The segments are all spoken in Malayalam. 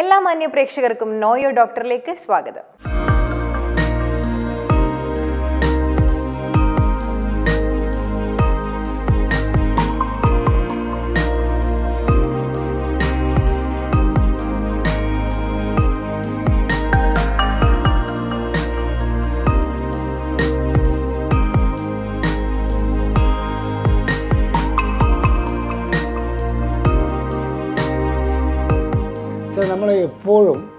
എല്ലാ മാന്യ പ്രേക്ഷകർക്കും നോയോ ഡോക്ടറിലേക്ക് സ്വാഗതം. നമ്മൾ എപ്പോഴും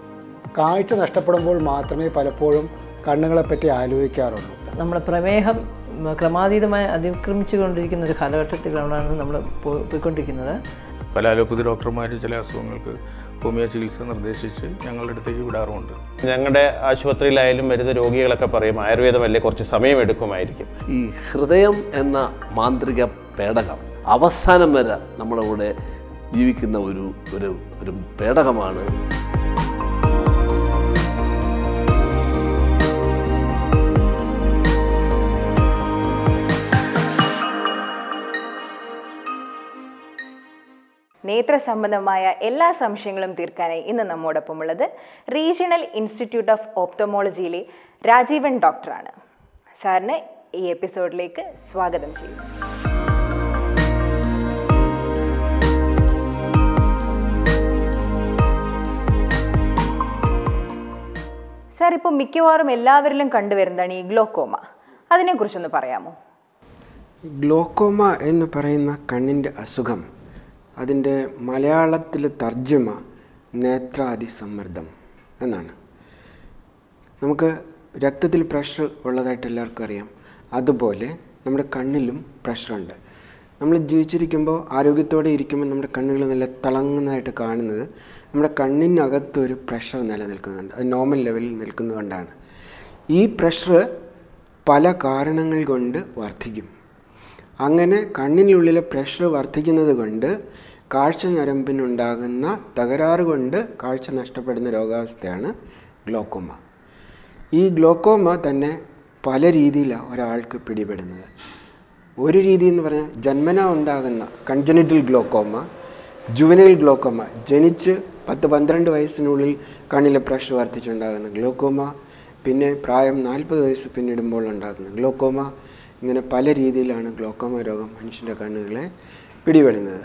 കാഴ്ച നഷ്ടപ്പെടുമ്പോൾ മാത്രമേ പലപ്പോഴും കണ്ണുകളെപ്പറ്റി ആലോചിക്കാറുള്ളൂ. നമ്മുടെ പ്രമേഹം ക്രമാതീതമായി അതിക്രമിച്ചു കൊണ്ടിരിക്കുന്ന ഒരു കാലഘട്ടത്തിലാണ് നമ്മൾ പോയിക്കൊണ്ടിരിക്കുന്നത്. പല അലോപ്പതി ഡോക്ടർമാർ ചില അസുഖങ്ങൾക്ക് ഹോമിയോ ചികിത്സ നിർദ്ദേശിച്ച് ഞങ്ങളുടെ അടുത്തേക്ക് വിടാറുമുണ്ട്. ഞങ്ങളുടെ ആശുപത്രിയിലായാലും വരുന്ന രോഗികളൊക്കെ പറയും ആയുർവേദം ആയുർവേദമല്ലേ കുറച്ച് സമയം എടുക്കുമായിരിക്കും. ഈ ഹൃദയം എന്ന മാന്ത്രിക പേടകം അവസാനം വരെ നമ്മുടെ കൂടെ ജീവിക്കുന്ന ഒരു ഒരു ഒരു പേടകമാണ്. നേത്ര സംബന്ധമായ എല്ലാ സംശയങ്ങളും തീർക്കാനായി ഇന്ന് നമ്മോടൊപ്പം ഉള്ളത് റീജിയണൽ ഇൻസ്റ്റിറ്റ്യൂട്ട് ഓഫ് ഓപ്തമോളജിയിലെ രാജീവൻ ഡോക്ടറാണ്. സാറിന് ഈ എപ്പിസോഡിലേക്ക് സ്വാഗതം ചെയ്യും സാർ ഇപ്പോൾ മിക്കവാറും എല്ലാവരിലും കണ്ടുവരുന്നതാണ് ഈ ഗ്ലോക്കോമ. അതിനെക്കുറിച്ചൊന്ന് പറയാമോ? ഗ്ലോക്കോമ എന്ന് പറയുന്ന കണ്ണിന്റെ അസുഖം അതിന്റെ മലയാളത്തിൽ തർജമ നേത്രാതിസമ്മർദ്ദം എന്നാണ്. നമുക്ക് രക്തത്തിൽ പ്രഷർ ഉള്ളതായിട്ട് എല്ലാവർക്കും അറിയാം. അതുപോലെ നമ്മുടെ കണ്ണിലും പ്രഷറുണ്ട് നമ്മൾ ജീവിച്ചിരിക്കുമ്പോൾ ആരോഗ്യത്തോടെ ഇരിക്കുമ്പോൾ നമ്മുടെ കണ്ണുകൾ നല്ല തിളങ്ങുന്നതായിട്ട് കാണുന്നത് നമ്മുടെ കണ്ണിനകത്തൊരു പ്രഷർ നിലനിൽക്കുന്നുണ്ട്. അത് നോർമൽ ലെവലിൽ നിൽക്കുന്നതുകൊണ്ടാണ്. ഈ പ്രഷർ പല കാരണങ്ങൾ കൊണ്ട് വർദ്ധിക്കും. അങ്ങനെ കണ്ണിനുള്ളിലെ പ്രഷർ വർദ്ധിക്കുന്നത് കൊണ്ട് കാഴ്ച ഞരമ്പിനുണ്ടാകുന്ന തകരാറ് കൊണ്ട് കാഴ്ച നഷ്ടപ്പെടുന്ന രോഗാവസ്ഥയാണ് ഗ്ലോക്കോമ ഈ ഗ്ലോക്കോമ തന്നെ പല രീതിയിലാണ് ഒരാൾക്ക് പിടിപെടുന്നത്. ഒരു രീതി എന്ന് പറഞ്ഞാൽ ജന്മന ഉണ്ടാകുന്ന കൺജനിറ്റൽ ഗ്ലോക്കോമ ജുവനൈൽ ഗ്ലോക്കോമ ജനിച്ച് പത്ത് പന്ത്രണ്ട് വയസ്സിനുള്ളിൽ കണ്ണിലെ പ്രഷർ വർദ്ധിച്ചുണ്ടാകുന്ന ഗ്ലോക്കോമ പിന്നെ പ്രായം നാൽപ്പത് വയസ്സ് പിന്നിടുമ്പോൾ ഉണ്ടാകുന്ന ഗ്ലോക്കോമ ഇങ്ങനെ പല രീതിയിലാണ് ഗ്ലോക്കോമ രോഗം മനുഷ്യന്റെ കണ്ണുകളെ പിടിപെടുന്നത്.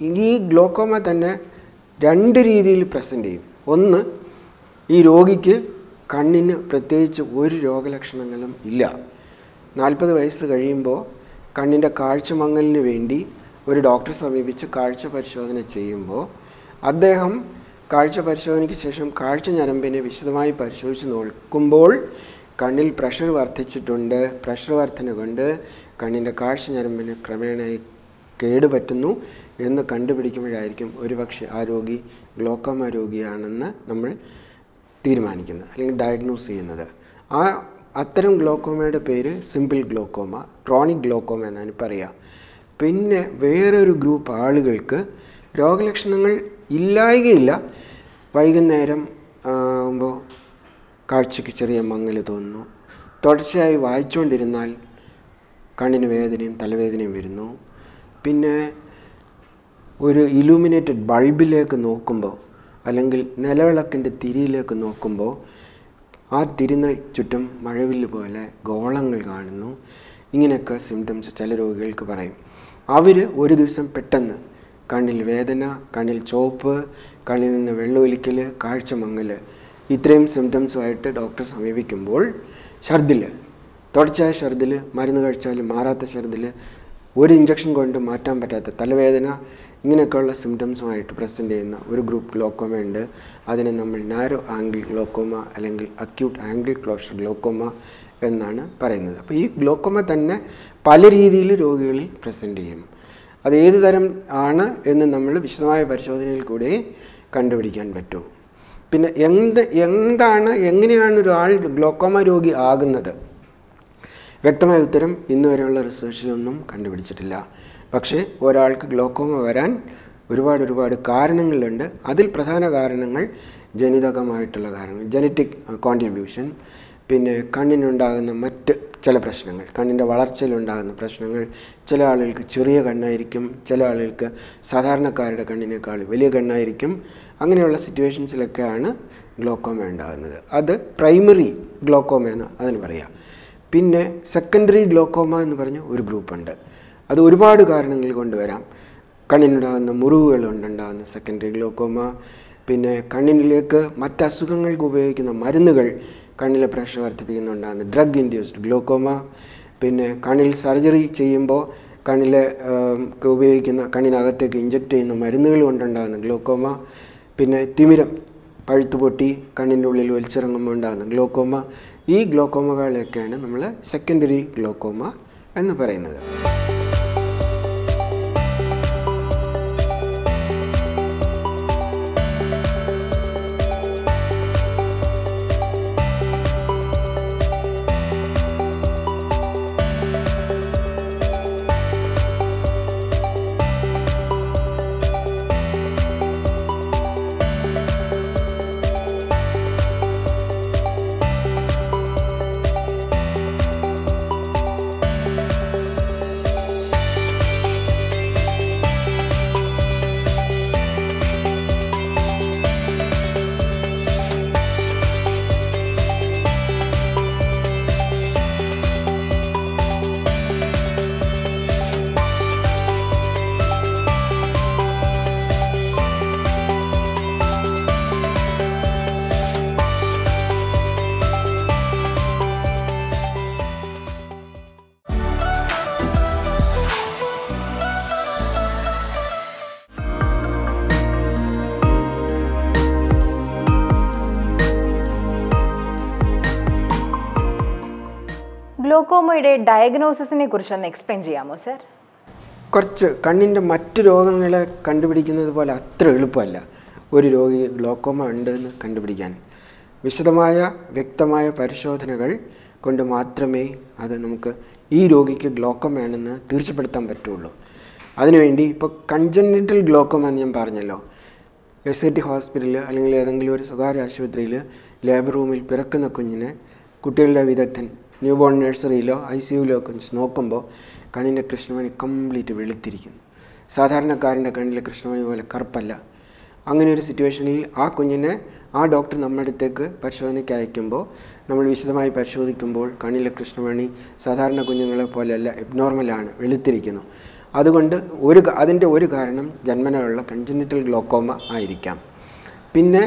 ഈ ഗ്ലോക്കോമ തന്നെ രണ്ട് രീതിയിൽ പ്രസന്റ് ചെയ്യും. ഒന്ന് ഈ രോഗിക്ക് കണ്ണിന് പ്രത്യേകിച്ച് ഒരു രോഗലക്ഷണങ്ങളും ഇല്ല. നാൽപ്പത് വയസ്സ് കഴിയുമ്പോൾ കണ്ണിന്റെ കാഴ്ച മങ്ങലിന് വേണ്ടി ഒരു ഡോക്ടറെ സമീപിച്ച് കാഴ്ച പരിശോധന ചെയ്യുമ്പോൾ അദ്ദേഹം കാഴ്ച പരിശോധനയ്ക്ക് ശേഷം കാഴ്ച ഞരമ്പിനെ വിശദമായി പരിശോധിച്ച് നോക്കുമ്പോൾ കണ്ണിൽ പ്രഷർ വർദ്ധിച്ചിട്ടുണ്ട്. പ്രഷർ വർധന കൊണ്ട് കണ്ണിന്റെ കാഴ്ച ഞരമ്പിന് ക്രമേണ കേടുപറ്റുന്നു എന്ന് കണ്ടുപിടിക്കുമ്പോഴായിരിക്കും ഒരുപക്ഷെ ആ രോഗി ഗ്ലോക്കോമ രോഗിയാണെന്ന് നമ്മൾ തീരുമാനിക്കുന്നത് അല്ലെങ്കിൽ ഡയഗ്നോസ് ചെയ്യുന്നത്. ആ അത്തരം ഗ്ലോക്കോമയുടെ പേര് സിമ്പിൾ ഗ്ലോക്കോമ ക്രോണിക് ഗ്ലോക്കോമ എന്നാണ് പറയുക പിന്നെ വേറൊരു ഗ്രൂപ്പ് ആളുകൾക്ക് രോഗലക്ഷണങ്ങൾ ഇല്ലായകയില്ല. വൈകുന്നേരം ആകുമ്പോൾ കാഴ്ചയ്ക്ക് ചെറിയ മങ്ങൽ തോന്നുന്നു. തുടർച്ചയായി വായിച്ചുകൊണ്ടിരുന്നാൽ കണ്ണിന് വേദനയും തലവേദനയും വരുന്നു. പിന്നെ ഒരു ഇലൂമിനേറ്റഡ് ബൾബിലേക്ക് നോക്കുമ്പോൾ അല്ലെങ്കിൽ നിലവിളക്കിന്റെ തിരിയിലേക്ക് നോക്കുമ്പോൾ ആ തിരിന് ചുറ്റും മഴവില്ല് പോലെ ഗോളങ്ങൾ കാണുന്നു. ഇങ്ങനെയൊക്കെ സിംറ്റംസ് ചില രോഗികൾക്ക് പറയും. അവർ ഒരു ദിവസം പെട്ടെന്ന് കണ്ണിൽ വേദന കണ്ണിൽ ചോപ്പ് കണ്ണിൽ നിന്ന് വെള്ളമൊലിക്കൽ കാഴ്ച മങ്ങൽ ഇത്രയും സിംറ്റംസുമായിട്ട് ഡോക്ടറെ സമീപിക്കുമ്പോൾ ഛർദിൽ തുടർച്ചയായ ഛർദിൽ മരുന്ന് കഴിച്ചാൽ മാറാത്ത ഛർദിൽ ഒരു ഇഞ്ചക്ഷൻ കൊണ്ട് മാറ്റാൻ പറ്റാത്ത തലവേദന ഇങ്ങനെയൊക്കെയുള്ള സിംറ്റംസുമായിട്ട് പ്രസന്റ് ചെയ്യുന്ന ഒരു ഗ്രൂപ്പ് ഗ്ലോക്കോമ ഉണ്ട്. അതിനെ നമ്മൾ നാരോ ആംഗിൾ ഗ്ലോക്കോമ അല്ലെങ്കിൽ അക്യൂട്ട് ആംഗിൾ ക്ലോഷർ ഗ്ലോക്കോമ എന്നാണ് പറയുന്നത്. അപ്പോൾ ഈ ഗ്ലോക്കോമ തന്നെ പല രീതിയിൽ രോഗികളിൽ പ്രസന്റ് ചെയ്യും. അത് ഏത് തരം ആണ് എന്ന് നമ്മൾ വിശദമായ പരിശോധനയിൽ കൂടെ കണ്ടുപിടിക്കാൻ പറ്റൂ. പിന്നെ എന്ത് എന്താണ് എങ്ങനെയാണ് ഒരാൾ ഗ്ലോക്കോമ രോഗി ആകുന്നത്? വ്യക്തമായ ഉത്തരം ഇന്നുവരെയുള്ള റിസർച്ചിലൊന്നും കണ്ടുപിടിച്ചിട്ടില്ല. പക്ഷേ ഒരാൾക്ക് ഗ്ലോക്കോമ വരാൻ ഒരുപാട് ഒരുപാട് കാരണങ്ങളുണ്ട്. അതിൽ പ്രധാന കാരണങ്ങൾ ജനിതകമായിട്ടുള്ള കാരണങ്ങൾ ജനറ്റിക് കോൺട്രിബ്യൂഷൻ പിന്നെ കണ്ണിനുണ്ടാകുന്ന മറ്റ് ചില പ്രശ്നങ്ങൾ കണ്ണിന്റെ വളർച്ചയിലുണ്ടാകുന്ന പ്രശ്നങ്ങൾ. ചില ആളുകൾക്ക് ചെറിയ കണ്ണായിരിക്കും ചില ആളുകൾക്ക് സാധാരണക്കാരുടെ കണ്ണിനേക്കാൾ വലിയ കണ്ണായിരിക്കും. അങ്ങനെയുള്ള സിറ്റുവേഷൻസിലൊക്കെയാണ് ഗ്ലോക്കോമ ഉണ്ടാകുന്നത്. അത് പ്രൈമറി ഗ്ലോക്കോമ എന്ന് അതിന് പറയാം. പിന്നെ സെക്കൻഡറി ഗ്ലോക്കോമ എന്ന് പറഞ്ഞ ഒരു ഗ്രൂപ്പുണ്ട് അത് ഒരുപാട് കാരണങ്ങൾ കൊണ്ടുവരാം. കണ്ണിനുണ്ടാകുന്ന മുറിവുകൾ കൊണ്ടുണ്ടാകുന്ന സെക്കൻഡറി ഗ്ലോക്കോമ പിന്നെ കണ്ണിനിലേക്ക് മറ്റ് അസുഖങ്ങൾക്ക് ഉപയോഗിക്കുന്ന മരുന്നുകൾ കണ്ണിലെ പ്രഷർ വർദ്ധിപ്പിക്കുന്നുണ്ടാകുന്ന ഡ്രഗ് ഇൻഡ്യൂസ്ഡ് ഗ്ലോക്കോമ പിന്നെ കണ്ണിൽ സർജറി ചെയ്യുമ്പോൾ കണ്ണിലെ ഉപയോഗിക്കുന്ന കണ്ണിനകത്തേക്ക് ഇഞ്ചക്ട് ചെയ്യുന്ന മരുന്നുകൾ കൊണ്ടുണ്ടാകുന്ന ഗ്ലോക്കോമ പിന്നെ തിമിരം പഴുത്തു പൊട്ടി കണ്ണിന്റെ ഉള്ളിൽ വലിച്ചിറങ്ങുമ്പോൾ ഉണ്ടാകുന്ന ഗ്ലോക്കോമ ഈ ഗ്ലോക്കോമകളെയൊക്കെയാണ് നമ്മൾ സെക്കൻഡറി ഗ്ലോക്കോമ എന്ന് പറയുന്നത്. ഗ്ലോക്കോമയുടെ ഡയഗ്നോസിസിനെ കുറിച്ചൊന്ന് എക്സ്പ്ലെയിൻ ചെയ്യാമോ സർ കുറച്ച് കണ്ണിന്റെ മറ്റു രോഗങ്ങളെ കണ്ടുപിടിക്കുന്നത് പോലെ അത്ര എളുപ്പമല്ല. ഒരു രോഗി ഗ്ലോക്കോമ ഉണ്ട് എന്ന് കണ്ടുപിടിക്കാൻ. വിശദമായ വ്യക്തമായ പരിശോധനകൾ കൊണ്ട് മാത്രമേ അത് നമുക്ക് ഈ രോഗിക്ക് ഗ്ലോക്കോമയാണെന്ന് തീർച്ചപ്പെടുത്താൻ പറ്റുള്ളൂ. അതിനുവേണ്ടി ഇപ്പോൾ കൺജനിറ്റൽ ഗ്ലോക്കോമ എന്ന് ഞാൻ പറഞ്ഞല്ലോ. എസ് ഐ ടി ഹോസ്പിറ്റലിൽ അല്ലെങ്കിൽ ഏതെങ്കിലും ഒരു സ്വകാര്യ ആശുപത്രിയിൽ ലേബർ റൂമിൽ പിറക്കുന്ന കുഞ്ഞിനെ കുട്ടികളുടെ വിദഗ്ധൻ ന്യൂ ബോൺ നഴ്സറിയിലോ ഐ സി യുവിലോ ഒക്കെ നോക്കുമ്പോൾ കണ്ണിന്റെ കൃഷ്ണമണി കംപ്ലീറ്റ് വെളുത്തിരിക്കുന്നു. സാധാരണക്കാരന്റെ കണ്ണിലെ കൃഷ്ണമണി പോലെ കറുപ്പല്ല. അങ്ങനെ ഒരു സിറ്റുവേഷനിൽ ആ കുഞ്ഞിനെ ആ ഡോക്ടർ നമ്മുടെ അടുത്തേക്ക് പരിശോധനയ്ക്ക് അയക്കുമ്പോൾ നമ്മൾ വിശദമായി പരിശോധിക്കുമ്പോൾ കണ്ണിലെ കൃഷ്ണമണി സാധാരണ കുഞ്ഞുങ്ങളെ പോലെയല്ല എബ്നോർമലാണ് വെളുത്തിരിക്കുന്നു. അതുകൊണ്ട് ഒരു അതിന്റെ ഒരു കാരണം ജന്മനയുള്ള കൺജനിറ്റൽ ഗ്ലോക്കോമ ആയിരിക്കാം. പിന്നെ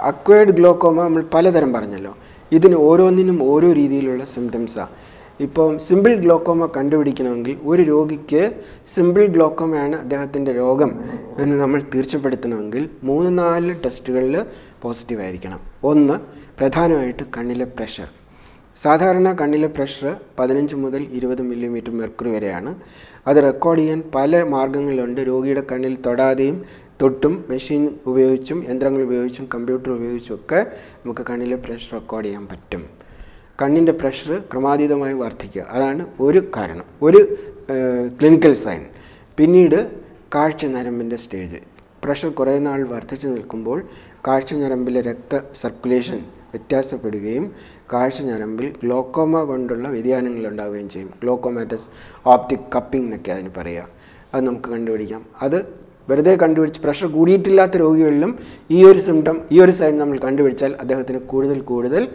അക്വേർഡ് ഗ്ലോക്കോമ നമ്മൾ പലതരം പറഞ്ഞല്ലോ. ഇതിന് ഓരോന്നിനും ഓരോ രീതിയിലുള്ള സിംറ്റംസാണ് ഇപ്പം സിമ്പിൾ ഗ്ലോക്കോമ കണ്ടുപിടിക്കണമെങ്കിൽ ഒരു രോഗിക്ക് സിമ്പിൾ ഗ്ലോക്കോമയാണ് അദ്ദേഹത്തിന്റെ രോഗം എന്ന് നമ്മൾ തീർച്ചപ്പെടുത്തണമെങ്കിൽ മൂന്ന് നാല് ടെസ്റ്റുകളിൽ പോസിറ്റീവ് ആയിരിക്കണം. ഒന്ന് പ്രധാനമായിട്ട് കണ്ണിലെ പ്രഷർ സാധാരണ കണ്ണിലെ പ്രഷർ പതിനഞ്ച് മുതൽ ഇരുപത് മില്ലിമീറ്റർ മെർക്കുറി വരെയാണ്. അത് റെക്കോർഡ് ചെയ്യാൻ പല മാർഗങ്ങളുണ്ട് രോഗിയുടെ കണ്ണിൽ തൊടാതെയും തൊട്ടും മെഷീൻ ഉപയോഗിച്ചും യന്ത്രങ്ങൾ ഉപയോഗിച്ചും കമ്പ്യൂട്ടർ ഉപയോഗിച്ചും ഒക്കെ നമുക്ക് കണ്ണിലെ പ്രഷർ റെക്കോർഡ് ചെയ്യാൻ പറ്റും. കണ്ണിന്റെ പ്രഷർ ക്രമാതീതമായി വർദ്ധിക്കുക. അതാണ് ഒരു കാരണം. ഒരു ക്ലിനിക്കൽ സൈൻ പിന്നീട് കാഴ്ച നരമ്പിന്റെ സ്റ്റേജ് പ്രഷർ കുറേ നാൾ വർദ്ധിച്ചു നിൽക്കുമ്പോൾ കാഴ്ച ഞരമ്പിലെ രക്ത സർക്കുലേഷൻ വ്യത്യാസപ്പെടുകയും കാഴ്ച ഞരമ്പിൽ ഗ്ലോക്കോമ കൊണ്ടുള്ള വ്യതിയാനങ്ങൾ ഉണ്ടാവുകയും ചെയ്യും. ഗ്ലോക്കോമാറ്റസ് ഓപ്റ്റിക് കപ്പിംഗ് എന്നൊക്കെ അതിന് പറയുക. അത് നമുക്ക് കണ്ടുപിടിക്കാം. അത് വെറുതെ കണ്ടുപിടിച്ച് പ്രഷർ കൂടിയിട്ടില്ലാത്ത രോഗികളിലും ഈ ഒരു സിംറ്റം ഈ ഒരു സൈൻ നമ്മൾ കണ്ടുപിടിച്ചാൽ അദ്ദേഹത്തിന് കൂടുതൽ കൂടുതൽ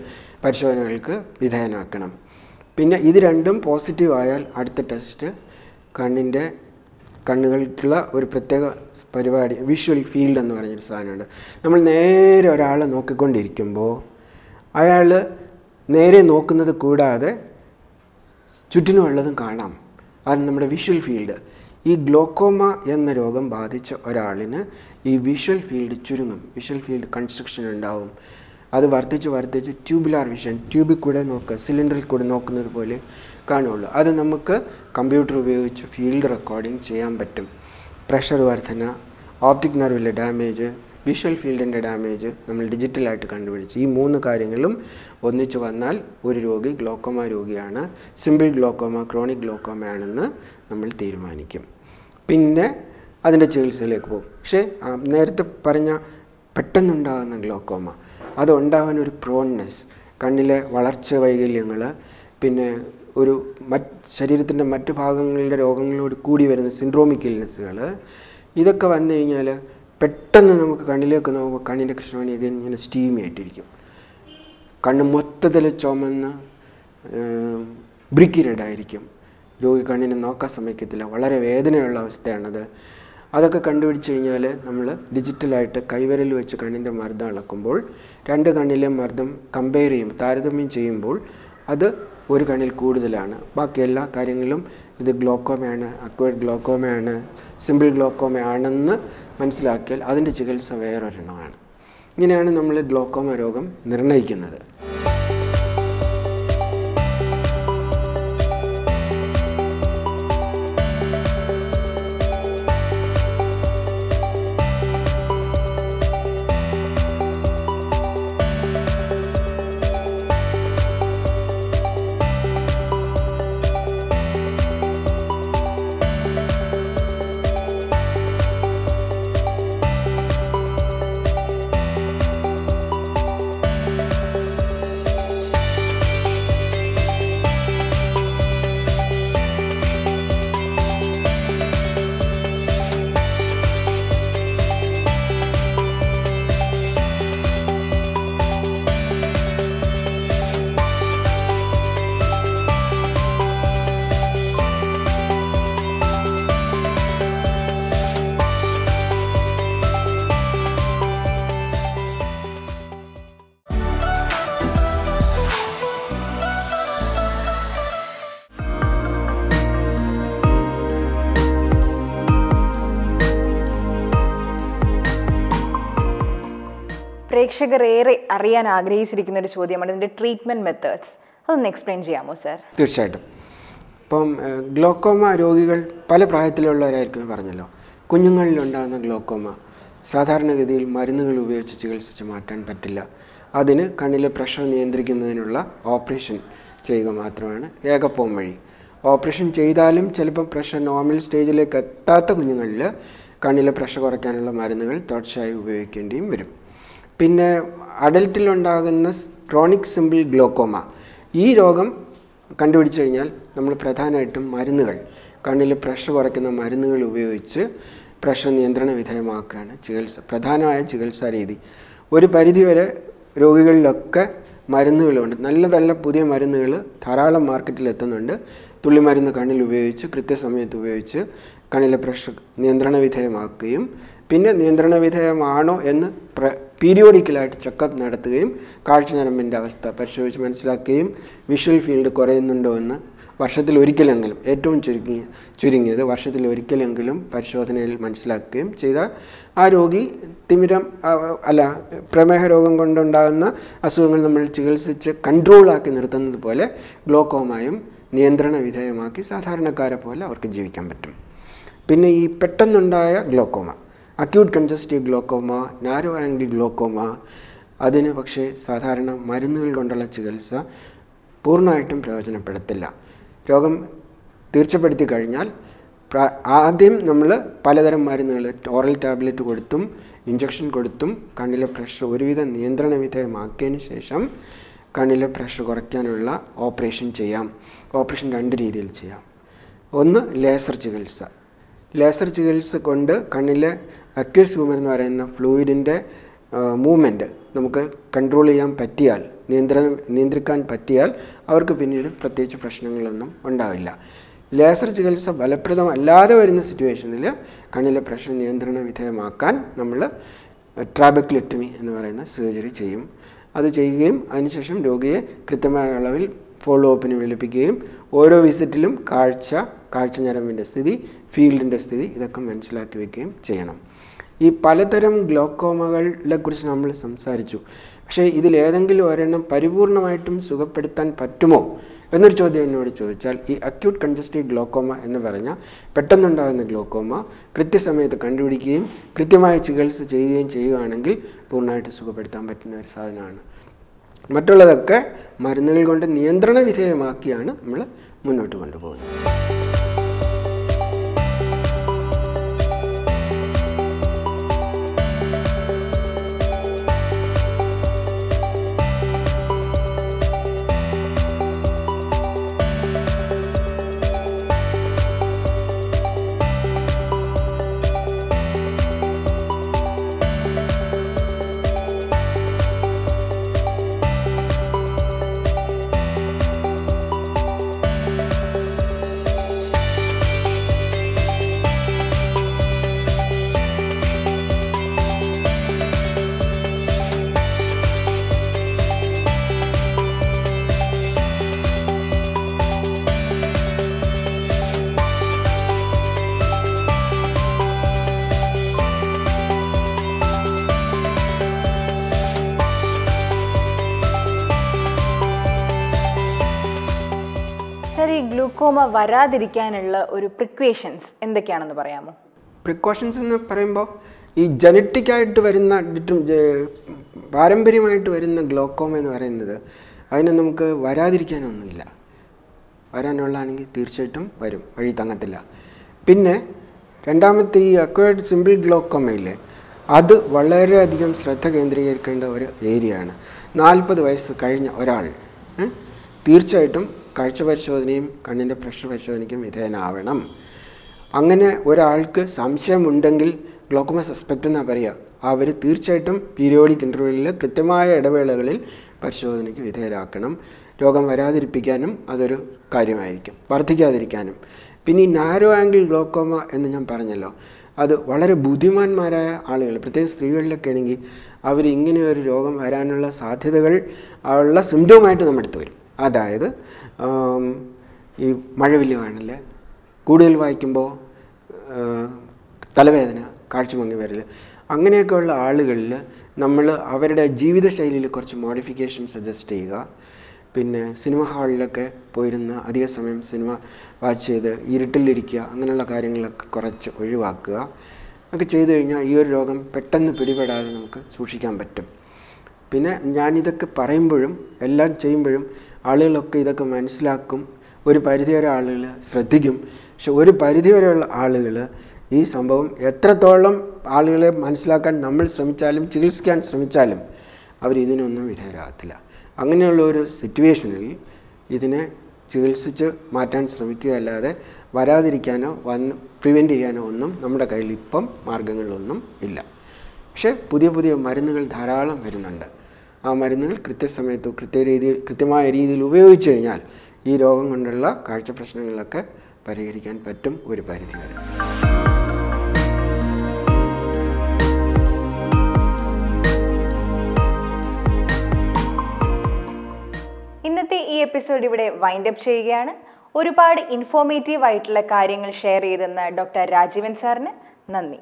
പരിശോധനകൾക്ക് വിധേയനാക്കണം. പിന്നെ ഇത് രണ്ടും പോസിറ്റീവ് ആയാൽ അടുത്ത ടെസ്റ്റ് കണ്ണിന്റെ കണ്ണുകൾക്കുള്ള ഒരു പ്രത്യേക പരിപാടി വിഷ്വൽ ഫീൽഡ് എന്ന് പറഞ്ഞൊരു സാധനമുണ്ട്. നമ്മൾ നേരെ ഒരാളെ നോക്കിക്കൊണ്ടിരിക്കുമ്പോൾ അയാൾ നേരെ നോക്കുന്നത് കൂടാതെ ചുറ്റിനുമുള്ളതും കാണാം. അതാണ് നമ്മുടെ വിഷ്വൽ ഫീൽഡ് ഈ ഗ്ലോക്കോമ എന്ന രോഗം ബാധിച്ച ഒരാളിന് ഈ വിഷ്വൽ ഫീൽഡ് ചുരുങ്ങും. വിഷ്വൽ ഫീൽഡ് കൺസ്ട്രക്ഷൻ ഉണ്ടാവും. അത് വർദ്ധിച്ച് വർദ്ധിച്ച് ട്യൂബുലാർ വിഷൻ ട്യൂബിൽ കൂടെ നോക്കുക സിലിണ്ടറിൽ കൂടെ നോക്കുന്നത് പോലെ കാണുള്ളൂ അത് നമുക്ക് കമ്പ്യൂട്ടർ ഉപയോഗിച്ച് ഫീൽഡ് റെക്കോർഡിംഗ് ചെയ്യാൻ പറ്റും. പ്രഷർ വർധന ഓപ്റ്റിക് നെർവിലെ ഡാമേജ് വിഷ്വൽ ഫീൽഡിന്റെ ഡാമേജ് നമ്മൾ ഡിജിറ്റലായിട്ട് കണ്ടുപിടിച്ച് ഈ മൂന്ന് കാര്യങ്ങളും ഒന്നിച്ചു വന്നാൽ ഒരു രോഗി ഗ്ലോക്കോമ രോഗിയാണ്. സിമ്പിൾ ഗ്ലോക്കോമ ക്രോണിക് ഗ്ലോക്കോമ ആണെന്ന് നമ്മൾ തീരുമാനിക്കും. പിന്നെ അതിന്റെ ചികിത്സയിലേക്ക് പോകും. പക്ഷേ നേരത്തെ പറഞ്ഞ പെട്ടെന്നുണ്ടാകുന്ന ഗ്ലോക്കോമ അതുണ്ടാകാൻ ഒരു പ്രോൺനെസ് കണ്ണിലെ വളർച്ച വൈകല്യങ്ങൾ പിന്നെ ഒരു മറ്റ് ശരീരത്തിന്റെ മറ്റ് ഭാഗങ്ങളുടെ രോഗങ്ങളോട് കൂടി വരുന്ന സിൻഡ്രോമിക് ഇൽനെസ്സുകൾ ഇതൊക്കെ വന്നു കഴിഞ്ഞാൽ പെട്ടെന്ന് നമുക്ക് കണ്ണിലേക്ക് നോക്കുമ്പോൾ കണ്ണിന്റെ കൃഷ്ണമണിയൊക്കെ ഇങ്ങനെ സ്റ്റീമി ആയിട്ടിരിക്കും. കണ്ണ് മൊത്തത്തിൽ ചുമന്ന് ബ്രിക്കി റെഡായിരിക്കും രോഗി കണ്ണിനെ നോക്കാൻ സമ്മതിക്കത്തില്ല. വളരെ വേദനയുള്ള അവസ്ഥയാണത്. അതൊക്കെ കണ്ടുപിടിച്ച് കഴിഞ്ഞാൽ നമ്മൾ ഡിജിറ്റലായിട്ട് കൈവിരൽ വെച്ച് കണ്ണിന്റെ മർദ്ദം അളക്കുമ്പോൾ രണ്ട് കണ്ണിലെ മർദ്ദം കമ്പയർ ചെയ്യും താരതമ്യം ചെയ്യുമ്പോൾ അത് ഒരു കണ്ണിൽ കൂടുതലാണ്. ബാക്കി എല്ലാ കാര്യങ്ങളും ഇത് ഗ്ലോക്കോമയാണ് അക്വയർഡ് ഗ്ലോക്കോമയാണ് സിമ്പിൾ ഗ്ലോക്കോമയാണെന്ന് മനസ്സിലാക്കിയാൽ അതിന്റെ ചികിത്സ വേറൊരെണ്ണമാണ്. ഇങ്ങനെയാണ് നമ്മൾ ഗ്ലോക്കോമ രോഗം നിർണയിക്കുന്നത്. പ്രേക്ഷകർ ഏറെ അറിയാൻ ആഗ്രഹിച്ചിരിക്കുന്ന ഒരു ചോദ്യമാണ് ഇതിന്റെ ട്രീറ്റ്മെന്റ് മെത്തേഡ്സ് അതൊന്ന് എക്സ്പ്ലെയിൻ ചെയ്യാമോ സർ തീർച്ചയായിട്ടും. ഇപ്പം ഗ്ലോക്കോമ രോഗികൾ പല പ്രായത്തിലുള്ളവരായിരിക്കും പറഞ്ഞല്ലോ. കുഞ്ഞുങ്ങളിലുണ്ടാകുന്ന ഗ്ലോക്കോമ സാധാരണഗതിയിൽ മരുന്നുകൾ ഉപയോഗിച്ച് ചികിത്സിച്ച് മാറ്റാൻ പറ്റില്ല. അതിന് കണ്ണിലെ പ്രഷർ നിയന്ത്രിക്കുന്നതിനുള്ള ഓപ്പറേഷൻ ചെയ്യുക മാത്രമാണ് ഏകപ്പോം വഴി. ഓപ്പറേഷൻ ചെയ്താലും ചിലപ്പോൾ പ്രഷർ നോർമൽ സ്റ്റേജിലേക്ക് എത്താത്ത കുഞ്ഞുങ്ങളിൽ കണ്ണിലെ പ്രഷർ കുറയ്ക്കാനുള്ള മരുന്നുകൾ തുടർച്ചയായി ഉപയോഗിക്കേണ്ടിയും വരും. പിന്നെ അഡൽട്ടിലുണ്ടാകുന്ന ക്രോണിക് സിമ്പിൾ ഗ്ലോക്കോമ ഈ രോഗം കണ്ടുപിടിച്ചു കഴിഞ്ഞാൽ നമ്മൾ പ്രധാനമായിട്ടും മരുന്നുകൾ കണ്ണിൽ പ്രഷർ കുറയ്ക്കുന്ന മരുന്നുകൾ ഉപയോഗിച്ച് പ്രഷർ നിയന്ത്രണ വിധേയമാക്കുകയാണ് ചികിത്സ പ്രധാനമായ ചികിത്സാ രീതി. ഒരു പരിധിവരെ രോഗികളിലൊക്കെ മരുന്നുകളുണ്ട്. നല്ല നല്ല പുതിയ മരുന്നുകൾ ധാരാളം മാർക്കറ്റിൽ എത്തുന്നുണ്ട്. തുള്ളിമരുന്ന് കണ്ണിൽ ഉപയോഗിച്ച് കൃത്യസമയത്ത് ഉപയോഗിച്ച് കണ്ണിലെ പ്രഷർ നിയന്ത്രണ വിധേയമാക്കുകയും പിന്നെ നിയന്ത്രണ വിധേയമാണോ എന്ന് പ്ര പീരിയോഡിക്കലായിട്ട് ചെക്കപ്പ് നടത്തുകയും കാഴ്ച ഞരമ്പിന്റെ അവസ്ഥ പരിശോധിച്ച് മനസ്സിലാക്കുകയും വിഷ്വൽ ഫീൽഡ് കുറയുന്നുണ്ടോ എന്ന് വർഷത്തിൽ ഒരിക്കലെങ്കിലും ഏറ്റവും ചുരുങ്ങിയ ചുരുങ്ങിയത് വർഷത്തിൽ ഒരിക്കലെങ്കിലും പരിശോധനയിൽ മനസ്സിലാക്കുകയും ചെയ്ത ആ രോഗി തിമിരം അല്ല പ്രമേഹ രോഗം കൊണ്ടുണ്ടാകുന്ന അസുഖങ്ങൾ നമ്മൾ ചികിത്സിച്ച് കൺട്രോളാക്കി നിർത്തുന്നത് പോലെ ഗ്ലോക്കോമായും നിയന്ത്രണ വിധേയമാക്കി സാധാരണക്കാരെ പോലെ അവർക്ക് ജീവിക്കാൻ പറ്റും. പിന്നെ ഈ പെട്ടെന്നുണ്ടായ glaucoma acute congestive glaucoma narrow angle glaucoma അതിന് പക്ഷേ സാധാരണ മരുന്നുകൾ കൊണ്ടുള്ള ചികിത്സ പൂർണമായിട്ടും പ്രയോജനപ്പെടുത്തില്ല. രോഗം തീർച്ചപ്പെടുത്തി കഴിഞ്ഞാൽ ആദ്യം നമ്മൾ പലതരം മരുന്നുകൾ ഓറൽ ടാബ്ലറ്റ് കൊടുത്തും ഇഞ്ചക്ഷൻ കൊടുത്തും കണ്ണിലെ പ്രഷർ ഒരുവിധ നിയന്ത്രണ വിധേയമാക്കിയതിന് ശേഷം കണ്ണിലെ പ്രഷർ കുറയ്ക്കാനുള്ള ഓപ്പറേഷൻ ചെയ്യാം. ഓപ്പറേഷൻ രണ്ട് രീതിയിൽ ചെയ്യാം. ഒന്ന് ലേസർ ചികിത്സ. ലേസർ ചികിത്സ കൊണ്ട് കണ്ണിലെ അക്യൂസ് ഹ്യൂമർ എന്ന് പറയുന്ന ഫ്ലൂയിഡിന്റെ മൂവ്മെന്റ് നമുക്ക് കൺട്രോൾ ചെയ്യാൻ പറ്റിയാൽ നിയന്ത്രണം നിയന്ത്രിക്കാൻ പറ്റിയാൽ അവർക്ക് പിന്നീട് പ്രത്യേകിച്ച് പ്രശ്നങ്ങളൊന്നും ഉണ്ടാവില്ല. ലേസർ ചികിത്സ ഫലപ്രദമല്ലാതെ വരുന്ന സിറ്റുവേഷനിൽ കണ്ണിലെ പ്രഷർ നിയന്ത്രണ വിധേയമാക്കാൻ നമ്മൾ ട്രാബക്ലെക്ടമി എന്ന് പറയുന്ന സർജറി ചെയ്യും. അത് ചെയ്യുകയും അതിനുശേഷം രോഗിയെ കൃത്യമായ അളവിൽ ഫോളോ അപ്പിന് വിളിപ്പിക്കുകയും ഓരോ വിസിറ്റിലും കാഴ്ച കാഴ്ച ഞരമ്പിന്റെ സ്ഥിതി ഫീൽഡിന്റെ സ്ഥിതി ഇതൊക്കെ മനസ്സിലാക്കി വെക്കുകയും ചെയ്യണം. ഈ പലതരം ഗ്ലോക്കോമകളെ കുറിച്ച് നമ്മൾ സംസാരിച്ചു. പക്ഷേ ഇതിലേതെങ്കിലും ഒരെണ്ണം പരിപൂർണമായിട്ടും സുഖപ്പെടുത്താൻ പറ്റുമോ എന്നൊരു ചോദ്യം എന്നോട് ചോദിച്ചാൽ ഈ അക്യൂട്ട് കൺജസ്റ്റീവ് ഗ്ലോക്കോമ എന്ന് പറഞ്ഞ പെട്ടെന്നുണ്ടാകുന്ന ഗ്ലോക്കോമ കൃത്യസമയത്ത് കണ്ടുപിടിക്കുകയും കൃത്യമായ ചികിത്സ ചെയ്യുകയും ചെയ്യുകയാണെങ്കിൽ പൂർണമായിട്ട് സുഖപ്പെടുത്താൻ പറ്റുന്ന ഒരു സാധനമാണ്. മറ്റുള്ളതൊക്കെ മരുന്നുകൾ കൊണ്ട് നിയന്ത്രണ വിധേയമാക്കിയാണ് നമ്മൾ മുന്നോട്ട് കൊണ്ടുപോകുന്നത്. വരാതിരിക്കാനുള്ള ഒരു പ്രിക്വേഷൻസ് എന്തൊക്കെയാണെന്ന് പറയാമോ? പ്രിക്കോഷൻസ് എന്ന് പറയുമ്പോൾ ഈ ജനറ്റിക്കായിട്ട് വരുന്ന പാരമ്പര്യമായിട്ട് വരുന്ന ഗ്ലോക്കോമ എന്ന് പറയുന്നത് അതിനെ നമുക്ക് വരാതിരിക്കാനൊന്നുമില്ല. വരാനുള്ളതാണെങ്കിൽ തീർച്ചയായിട്ടും വരും. വഴി തങ്ങത്തില്ല. പിന്നെ രണ്ടാമത്തെ ഈ അക്വയർഡ് സിമ്പിൾ ഗ്ലോക്കോമയിലെ അത് വളരെയധികം ശ്രദ്ധ കേന്ദ്രീകരിക്കേണ്ട ഒരു ഏരിയയാണ് നാൽപ്പത് വയസ്സ് കഴിഞ്ഞ ഒരാൾ തീർച്ചയായിട്ടും കാഴ്ച പരിശോധനയും കണ്ണിന്റെ പ്രഷർ പരിശോധനയ്ക്കും വിധേയനാവണം. അങ്ങനെ ഒരാൾക്ക് സംശയമുണ്ടെങ്കിൽ ഗ്ലോക്കോമ സസ്പെക്റ്റ് എന്നാണ് പറയുക. അവർ തീർച്ചയായിട്ടും പീരിയോഡിക് ഇന്റർവെല്ലിൽ കൃത്യമായ ഇടവേളകളിൽ പരിശോധനയ്ക്ക് വിധേയരാക്കണം. രോഗം വരാതിരിപ്പിക്കാനും അതൊരു കാര്യമായിരിക്കും. വർദ്ധിക്കാതിരിക്കാനും. പിന്നെ ഈ നാരോ ആംഗിൾ ഗ്ലോക്കോമ എന്ന് ഞാൻ പറഞ്ഞല്ലോ അത് വളരെ ബുദ്ധിമാന്മാരായ ആളുകൾ പ്രത്യേകിച്ച് സ്ത്രീകളിലൊക്കെ ആണെങ്കിൽ അവർ ഇങ്ങനെ ഒരു രോഗം വരാനുള്ള സാധ്യതകൾ ഉള്ള സിംറ്റവുമായിട്ട് നമ്മൾ അടുത്ത് വരും. അതായത് ഈ മഴവില്ല് കാണില്ലേ? കൂടുതൽ വായിക്കുമ്പോൾ തലവേദന കാഴ്ചമങ്ങി വരൽ അങ്ങനെയൊക്കെയുള്ള ആളുകളിൽ നമ്മൾ അവരുടെ ജീവിതശൈലിയിൽ കുറച്ച് മോഡിഫിക്കേഷൻ സജസ്റ്റ് ചെയ്യുക. പിന്നെ സിനിമ ഹാളിലൊക്കെ പോയിരുന്ന് അധിക സമയം സിനിമ വാച്ച് ചെയ്ത് ഇരുട്ടിലിരിക്കുക അങ്ങനെയുള്ള കാര്യങ്ങളൊക്കെ കുറച്ച് ഒഴിവാക്കുക. ഒക്കെ ചെയ്തു കഴിഞ്ഞാൽ ഈ ഒരു രോഗം പെട്ടെന്ന് പിടിപെടാതെ നമുക്ക് സൂക്ഷിക്കാൻ പറ്റും. പിന്നെ ഞാനിതൊക്കെ പറയുമ്പോഴും എല്ലാം ചെയ്യുമ്പോഴും ആളുകളൊക്കെ ഇതൊക്കെ മനസ്സിലാക്കും. ഒരു പരിധിവരെ ആളുകൾ ശ്രദ്ധിക്കും. പക്ഷെ ഒരു പരിധിവരെയുള്ള ആളുകൾ ഈ സംഭവം എത്രത്തോളം ആളുകളെ മനസ്സിലാക്കാൻ നമ്മൾ ശ്രമിച്ചാലും ചികിത്സിക്കാൻ ശ്രമിച്ചാലും അവർ ഇതിനൊന്നും വിധേയരാകത്തില്ല. അങ്ങനെയുള്ള ഒരു സിറ്റുവേഷനിൽ ഇതിനെ ചികിത്സിച്ച് മാറ്റാൻ ശ്രമിക്കുകയല്ലാതെ വരാതിരിക്കാനോ വന്ന് പ്രിവെന്റ് ചെയ്യാനോ ഒന്നും നമ്മുടെ കയ്യിൽ ഇപ്പം മാർഗങ്ങളൊന്നും ഇല്ല. പക്ഷേ പുതിയ പുതിയ മരുന്നുകൾ ധാരാളം വരുന്നുണ്ട്. ആ മരുന്നുകൾ കൃത്യസമയത്ത് കൃത്യ രീതിയിൽ കൃത്യമായ രീതിയിൽ ഉപയോഗിച്ചു കഴിഞ്ഞാൽ ഈ രോഗം കൊണ്ടുള്ള കാഴ്ച പ്രശ്നങ്ങളിലൊക്കെ പരിഹരിക്കാൻ പറ്റും ഒരു പരിധി വരെ. ഇന്നത്തെ ഈ എപ്പിസോഡ് ഇവിടെ വൈൻഡ് അപ്പ് ചെയ്യുകയാണ്. ഒരുപാട് ഇൻഫോർമേറ്റീവ് ആയിട്ടുള്ള കാര്യങ്ങൾ ഷെയർ ചെയ്തെന്ന ഡോക്ടർ രാജീവൻ സാറിന് നന്ദി.